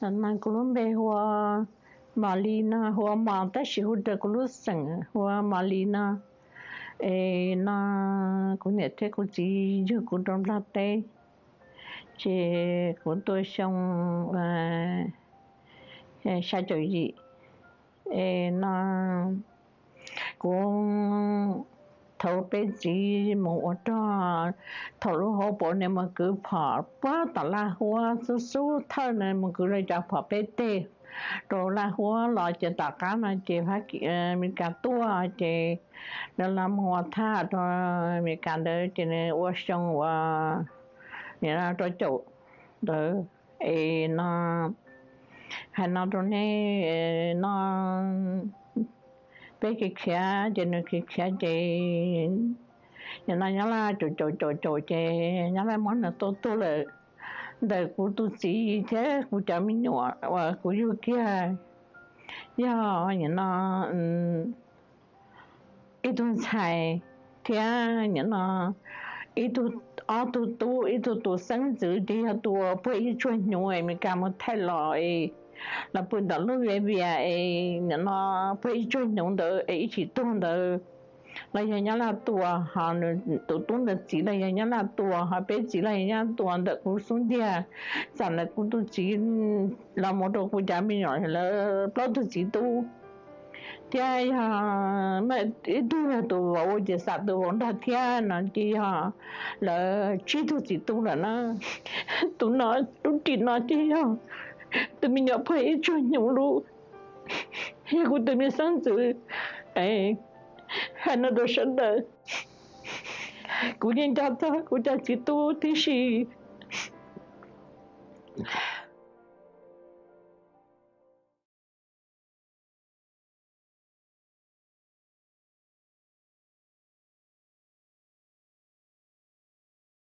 na Colombia hua Malina hua ma ta shi hu de Colusen hua Malina e na ku ne te ku ji ju ku dom la te che ku to xong e sha jo gì e na cũng thầu bé gì một đó thầu lúc họ bỏ nên mà cứ phá quá tả la hoa số số thơ này mà cứ lấy cho phá bé tê. Rồi là hoa lo cho tất cả mà chỉ phát ờ, mình cả tua chỉ nó làm hoa tha, rồi mình cả đời chỉ nên hoa xong hoa nghĩa là cho chủ đó ê, nó, hay nó rồi này nó bé cái kia chỉ nó kia chỉ nhà nó nhớ là chỗ chỗ chỗ chỗ chỉ nhà là món là tốt tốt là đời của tu sĩ thế của cha mình nhỏ và của yêu kia nhà nhà nó ít tuần xài thế nhà nó ít tu ở tu tu ít tu tu sinh tử thì học tu bây chuyện nhiều mình cảm thấy lo ấy là bữa đó lúc về về ấy nó phải chuyện nhiều đó ấy chỉ tuôn đó là nhà nhà là tua họ tổ tuôn được chỉ là nhà nhà là tua họ bé chỉ là nhà tua được cũng xuống đi à. chẳng là cũng tu chỉ là một đồ của cha mình nhỏ là bao tu chỉ tu. Thì ha à, mà ít tu là tu vào chỉ sát tu vào đó thì à, nó chỉ ha là chỉ tu chỉ tu là nó. Tu nó tu chỉ nó chỉ ha 对面那排一撮泥木，结 果对面三子哎，还能多少打？过年打打，过节吃土，提水。